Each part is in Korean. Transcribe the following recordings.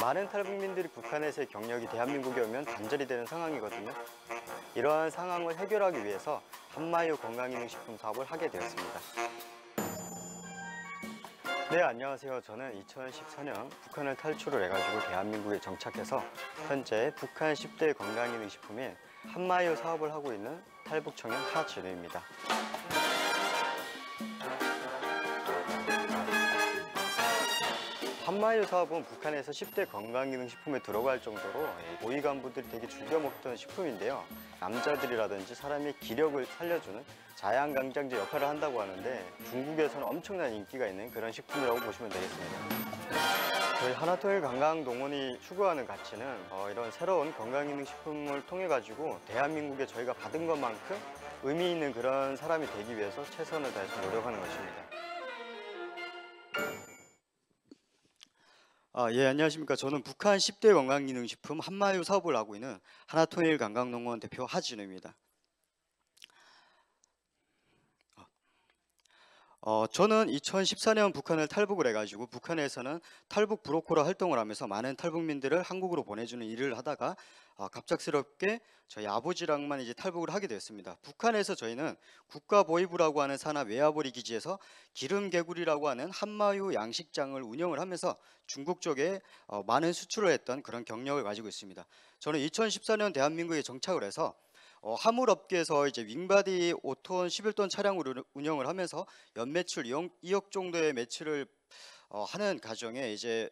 많은 탈북민들이 북한에서의 경력이 대한민국에 오면 단절이 되는 상황이거든요. 이러한 상황을 해결하기 위해서 한마유 건강기능식품 사업을 하게 되었습니다. 네, 안녕하세요. 저는 2014년 북한을 탈출을 해가지고 대한민국에 정착해서 현재 북한 10대 건강기능식품인 한마유 사업을 하고 있는 탈북 청년 하진우입니다. 한마유 사업은 북한에서 10대 건강기능식품에 들어갈 정도로 고위 간부들이 되게 즐겨 먹던 식품인데요. 남자들이라든지 사람의 기력을 살려주는 자양강장제 역할을 한다고 하는데 중국에서는 엄청난 인기가 있는 그런 식품이라고 보시면 되겠습니다. 저희 하나통일 관광동원이 추구하는 가치는 어, 이런 새로운 건강기능식품을 통해 가지고 대한민국에 저희가 받은 것만큼 의미 있는 그런 사람이 되기 위해서 최선을 다해서 노력하는 것입니다. 아, 예, 안녕하십니까. 저는 북한 10대 건강기능식품 한마유 사업을 하고 있는 하나통일 관광농원 대표 하진우입니다. 어, 저는 2014년 북한을 탈북을 해가지고 북한에서는 탈북 브로커로 활동을 하면서 많은 탈북민들을 한국으로 보내주는 일을 하다가 어, 갑작스럽게 저희 아버지랑만 이제 탈북을 하게 되었습니다. 북한에서 저희는 국가보위부라고 하는 산하 외화보리 기지에서 기름개구리라고 하는 한마유 양식장을 운영을 하면서 중국 쪽에 어, 많은 수출을 했던 그런 경력을 가지고 있습니다. 저는 2014년 대한민국에 정착을 해서 어, 화물업계에서 이제 윙바디 5톤 11톤 차량을 운영을 하면서 연매출 2억, 2억 정도의 매출을 어, 하는 가정에 이제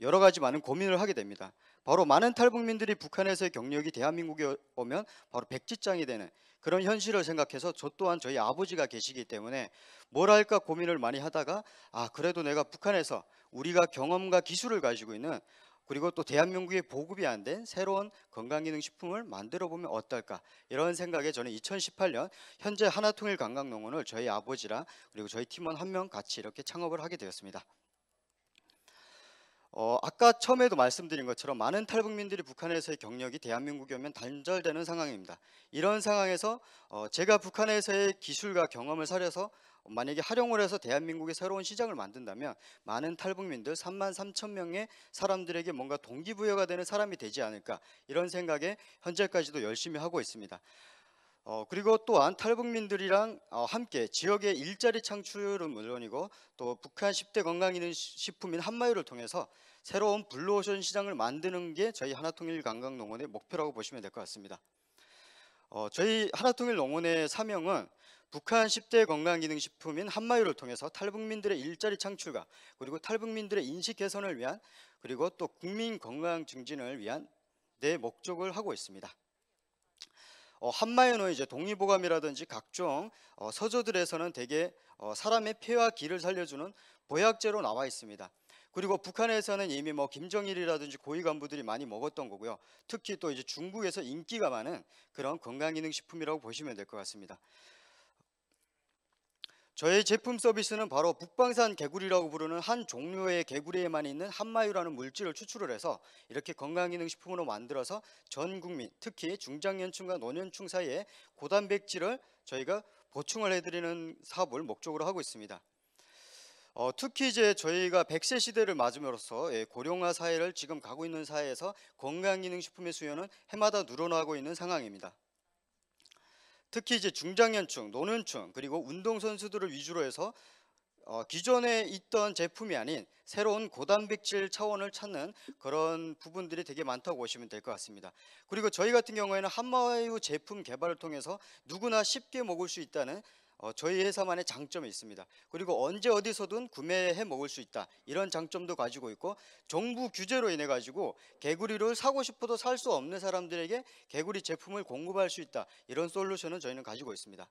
여러 가지 많은 고민을 하게 됩니다. 바로 많은 탈북민들이 북한에서의 경력이 대한민국에 오면 바로 백지장이 되는 그런 현실을 생각해서 저 또한 저희 아버지가 계시기 때문에 뭘 할까 고민을 많이 하다가 아 그래도 내가 북한에서 우리가 경험과 기술을 가지고 있는 그리고 또 대한민국에 보급이 안 된 새로운 건강기능식품을 만들어 보면 어떨까 이런 생각에 저는 2018년 현재 하나통일 관광농원을 저희 아버지랑 그리고 저희 팀원 한 명 같이 이렇게 창업을 하게 되었습니다. 어, 아까 처음에도 말씀드린 것처럼 많은 탈북민들이 북한에서의 경력이 대한민국에 오면 단절되는 상황입니다. 이런 상황에서 어, 제가 북한에서의 기술과 경험을 살려서 만약에 활용을 해서 대한민국의 새로운 시장을 만든다면 많은 탈북민들 3만 3천 명의 사람들에게 뭔가 동기부여가 되는 사람이 되지 않을까 이런 생각에 현재까지도 열심히 하고 있습니다. 어, 그리고 또한 탈북민들이랑 어, 함께 지역의 일자리 창출은 물론이고 또 북한 10대 건강기능식품인 한마유를 통해서 새로운 블루오션 시장을 만드는 게 저희 하나통일 관광농원의 목표라고 보시면 될 것 같습니다. 어, 저희 하나통일 농원의 사명은 북한 10대 건강기능식품인 한마유를 통해서 탈북민들의 일자리 창출과 그리고 탈북민들의 인식 개선을 위한 그리고 또 국민 건강 증진을 위한 내 목적을 하고 있습니다. 어, 한마유는 이제 독립보감이라든지 각종 어, 서조들에서는 대개 어, 사람의 폐와 기를 살려주는 보약제로 나와 있습니다. 그리고 북한에서는 이미 뭐 김정일이라든지 고위 간부들이 많이 먹었던 거고요. 특히 또 이제 중국에서 인기가 많은 그런 건강기능식품이라고 보시면 될 것 같습니다. 저희 제품 서비스는 바로 북방산 개구리라고 부르는 한 종류의 개구리에만 있는 한마유라는 물질을 추출을 해서 이렇게 건강기능식품으로 만들어서 전 국민 특히 중장년층과 노년층 사이에 고단백질을 저희가 보충을 해드리는 사업을 목적으로 하고 있습니다. 어, 특히 이제 저희가 100세 시대를 맞음으로써 예, 고령화 사회를 지금 가고 있는 사회에서 건강기능식품의 수요는 해마다 늘어나고 있는 상황입니다. 특히 이제 중장년층, 노년층 그리고 운동선수들을 위주로 해서 어, 기존에 있던 제품이 아닌 새로운 고단백질 차원을 찾는 그런 부분들이 되게 많다고 보시면 될 것 같습니다. 그리고 저희 같은 경우에는 한마유 제품 개발을 통해서 누구나 쉽게 먹을 수 있다는 어, 저희 회사만의 장점이 있습니다. 그리고 언제 어디서든 구매해 먹을 수 있다. 이런 장점도 가지고 있고 정부 규제로 인해 가지고 개구리를 사고 싶어도 살 수 없는 사람들에게 개구리 제품을 공급할 수 있다. 이런 솔루션은 저희는 가지고 있습니다.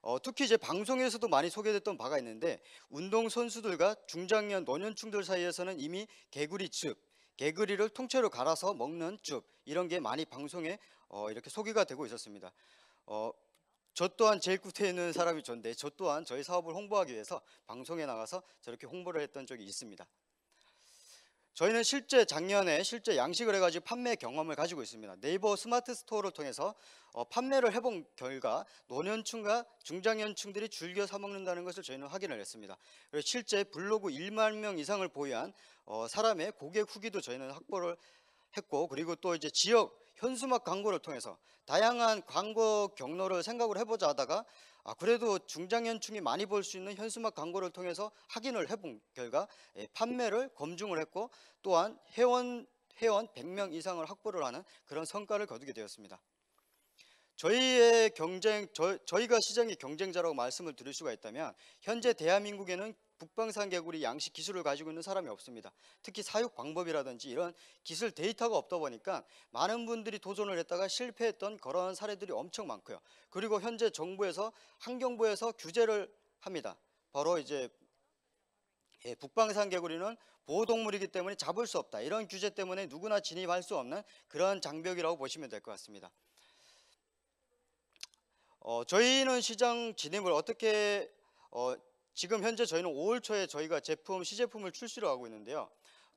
어, 특히 이제 방송에서도 많이 소개됐던 바가 있는데 운동 선수들과 중장년 노년층들 사이에서는 이미 개구리 즙, 개구리를 통째로 갈아서 먹는 즙 이런 게 많이 방송에 어, 이렇게 소개가 되고 있었습니다. 어, 저 또한 제일 끝에 있는 사람이 전데 저 또한 저희 사업을 홍보하기 위해서 방송에 나가서 저렇게 홍보를 했던 적이 있습니다. 저희는 실제 작년에 실제 양식을 해가지고 판매 경험을 가지고 있습니다. 네이버 스마트 스토어를 통해서 어, 판매를 해본 결과 노년층과 중장년층들이 즐겨 사 먹는다는 것을 저희는 확인을 했습니다. 그래서 실제 블로그 1만 명 이상을 보유한 어, 사람의 고객 후기도 저희는 확보를 했고 그리고 또 이제 지역 현수막 광고를 통해서 다양한 광고 경로를 생각을 해보자 하다가 아 그래도 중장년층이 많이 볼 수 있는 현수막 광고를 통해서 확인을 해본 결과 예, 판매를 검증을 했고 또한 회원 회원 100명 이상을 확보를 하는 그런 성과를 거두게 되었습니다. 저희의 경쟁 저, 저희가 시장의 경쟁자라고 말씀을 드릴 수가 있다면 현재 대한민국에는 북방산 개구리 양식 기술을 가지고 있는 사람이 없습니다. 특히 사육 방법이라든지 이런 기술 데이터가 없다 보니까 많은 분들이 도전을 했다가 실패했던 그런 사례들이 엄청 많고요. 그리고 현재 정부에서 환경부에서 규제를 합니다. 바로 이제 예, 북방산 개구리는 보호동물이기 때문에 잡을 수 없다. 이런 규제 때문에 누구나 진입할 수 없는 그런 장벽이라고 보시면 될 것 같습니다. 어, 저희는 시장 진입을 어떻게 어, 지금 현재 저희는 5월 초에 저희가 제품 시제품을 출시를 하고 있는데요.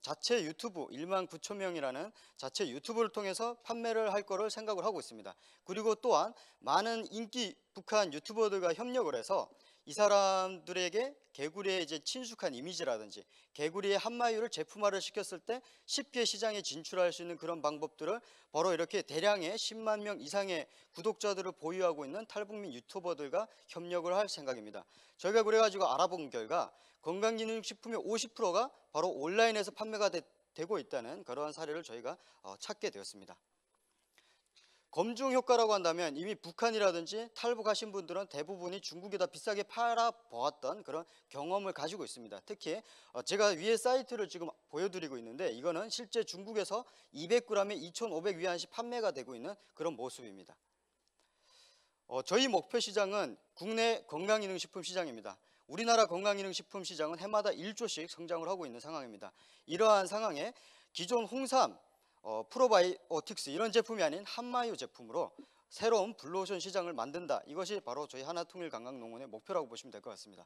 자체 유튜브 1만 9천 명이라는 자체 유튜브를 통해서 판매를 할 거를 생각을 하고 있습니다. 그리고 또한 많은 인기 북한 유튜버들과 협력을 해서 이 사람들에게 개구리의 이제 친숙한 이미지라든지 개구리의 한마유를 제품화를 시켰을 때 쉽게 시장에 진출할 수 있는 그런 방법들을 바로 이렇게 대량의 10만 명 이상의 구독자들을 보유하고 있는 탈북민 유튜버들과 협력을 할 생각입니다. 저희가 그래가지고 알아본 결과 건강기능식품의 50%가 바로 온라인에서 판매가 되, 고 있다는 그러한 사례를 저희가 어, 찾게 되었습니다. 검증 효과라고 한다면 이미 북한이라든지 탈북하신 분들은 대부분이 중국에다 비싸게 팔아 보았던 그런 경험을 가지고 있습니다. 특히 어, 제가 위에 사이트를 지금 보여드리고 있는데 이거는 실제 중국에서 200g에 2,500위안씩 판매가 되고 있는 그런 모습입니다. 어, 저희 목표 시장은 국내 건강기능식품 시장입니다. 우리나라 건강기능식품 시장은 해마다 1조씩 성장을 하고 있는 상황입니다. 이러한 상황에 기존 홍삼, 어, 프로바이오틱스 이런 제품이 아닌 합마유 제품으로 새로운 블루오션 시장을 만든다. 이것이 바로 저희 하나통일관광농원의 목표라고 보시면 될 것 같습니다.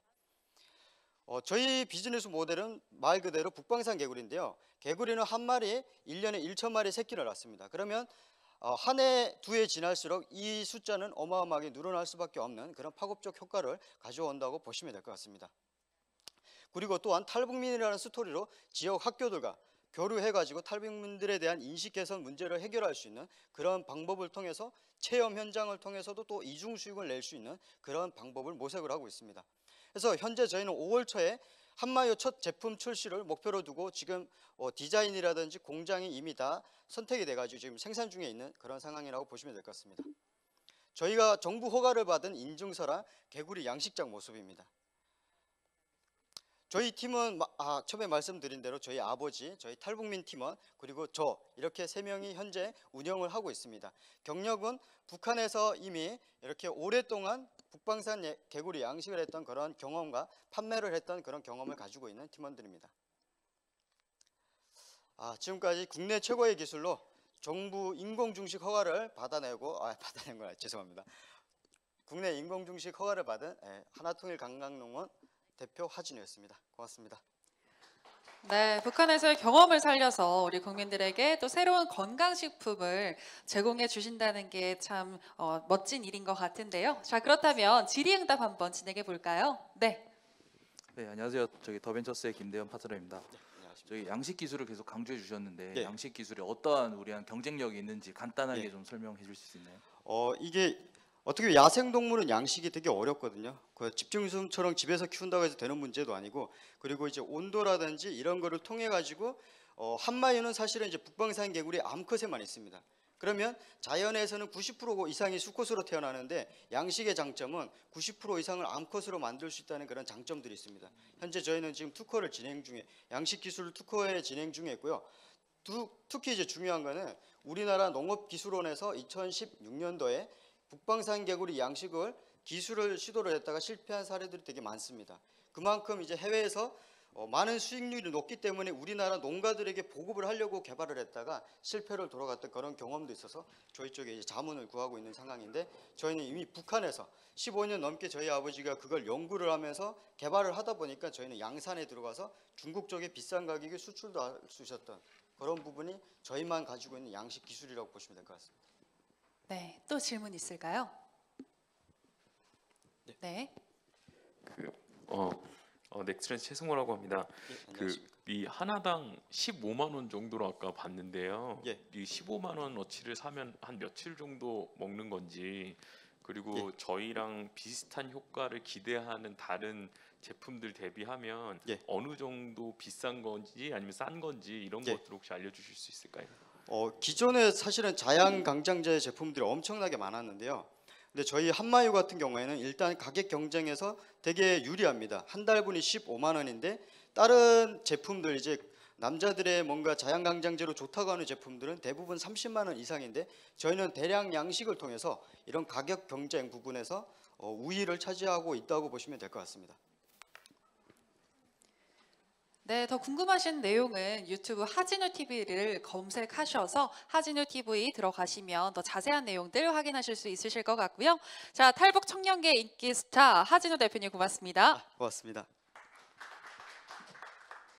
어, 저희 비즈니스 모델은 말 그대로 북방산 개구리인데요. 개구리는 한 마리에 1년에 1천 마리 새끼를 낳습니다. 그러면 어, 한 해, 두 해 지날수록 이 숫자는 어마어마하게 늘어날 수밖에 없는 그런 파급적 효과를 가져온다고 보시면 될 것 같습니다. 그리고 또한 탈북민이라는 스토리로 지역 학교들과 교류해가지고 탈북민들에 대한 인식 개선 문제를 해결할 수 있는 그런 방법을 통해서 체험 현장을 통해서도 또 이중 수익을 낼 수 있는 그런 방법을 모색을 하고 있습니다. 그래서 현재 저희는 5월 초에 한마유 첫 제품 출시를 목표로 두고 지금 어, 디자인이라든지 공장이 이미 다 선택이 돼가지고 지금 생산 중에 있는 그런 상황이라고 보시면 될 것 같습니다. 저희가 정부 허가를 받은 인증서랑 개구리 양식장 모습입니다. 저희 팀은 아, 처음에 말씀드린 대로 저희 아버지, 저희 탈북민 팀원 그리고 저 이렇게 세 명이 현재 운영을 하고 있습니다. 경력은 북한에서 이미 이렇게 오랫동안 북방산 예, 개구리 양식을 했던 그런 경험과 판매를 했던 그런 경험을 가지고 있는 팀원들입니다. 아, 지금까지 국내 최고의 기술로 정부 인공중식 허가를 받아내고 아, 받아낸 거야 죄송합니다. 국내 인공중식 허가를 받은 예, 하나통일 관광농원 대표 하진우였습니다. 고맙습니다. 네, 북한에서의 경험을 살려서 우리 국민들에게 또 새로운 건강식품을 제공해 주신다는 게참 어, 멋진 일인 것 같은데요. 자, 그렇다면 질의응답 한번 진행해 볼까요? 네. 네 안녕하세요. 저기 더벤처스의 김대현 파트너입니다. 안녕하십니까. 저기 양식 기술을 계속 강조해 주셨는데 네. 양식 기술에 어떠한 우리한 경쟁력이 있는지 간단하게 네. 좀 설명해 주실 수 있나요? 어 이게 어떻게 보면 야생동물은 양식이 되게 어렵거든요. 그 집중숨처럼 집에서 키운다고 해서 되는 문제도 아니고 그리고 이제 온도라든지 이런 거를 통해 가지고 어, 한마유는 사실은 이제 북방산 개구리 암컷에만 있습니다. 그러면 자연에서는 90% 이상이 수컷으로 태어나는데 양식의 장점은 90% 이상을 암컷으로 만들 수 있다는 그런 장점들이 있습니다. 현재 저희는 지금 특허를 진행 중에 양식 기술 특허에 진행 중에 있고요. 두, 특히 이제 중요한 거는 우리나라 농업기술원에서 2016년도에 북방산 개구리 양식을 기술을 시도를 했다가 실패한 사례들이 되게 많습니다. 그만큼 이제 해외에서 어, 많은 수익률이 높기 때문에 우리나라 농가들에게 보급을 하려고 개발을 했다가 실패를 돌아갔던 그런 경험도 있어서 저희 쪽에 이제 자문을 구하고 있는 상황인데 저희는 이미 북한에서 15년 넘게 저희 아버지가 그걸 연구를 하면서 개발을 하다 보니까 저희는 양산에 들어가서 중국 쪽에 비싼 가격에 수출도 할 수 있었던 그런 부분이 저희만 가지고 있는 양식 기술이라고 보시면 될 것 같습니다. 네, 또 질문 있을까요? 네. 그, 어, 어 넥스트랜스 채승호라고 합니다. 예, 그 안녕하십니까. 이 하나당 15만 원 정도로 아까 봤는데요. 예. 이 15만 원 어치를 사면 한 며칠 정도 먹는 건지 그리고 예. 저희랑 비슷한 효과를 기대하는 다른 제품들 대비하면 예. 어느 정도 비싼 건지 아니면 싼 건지 이런 예. 것들 혹시 알려주실 수 있을까요? 어, 기존에 사실은 자양 강장제 제품들이 엄청나게 많았는데요. 근데 저희 한마유 같은 경우에는 일단 가격 경쟁에서 되게 유리합니다. 한 달분이 15만 원인데 다른 제품들 이제 남자들의 뭔가 자양 강장제로 좋다고 하는 제품들은 대부분 30만 원 이상인데 저희는 대량 양식을 통해서 이런 가격 경쟁 부분에서 어, 우위를 차지하고 있다고 보시면 될 것 같습니다. 네, 더 궁금하신 내용은 유튜브 하진우 TV를 검색하셔서 하진우 TV 들어가시면 더 자세한 내용들 확인하실 수 있으실 것 같고요. 자, 탈북 청년계 인기 스타 하진우 대표님 고맙습니다. 고맙습니다.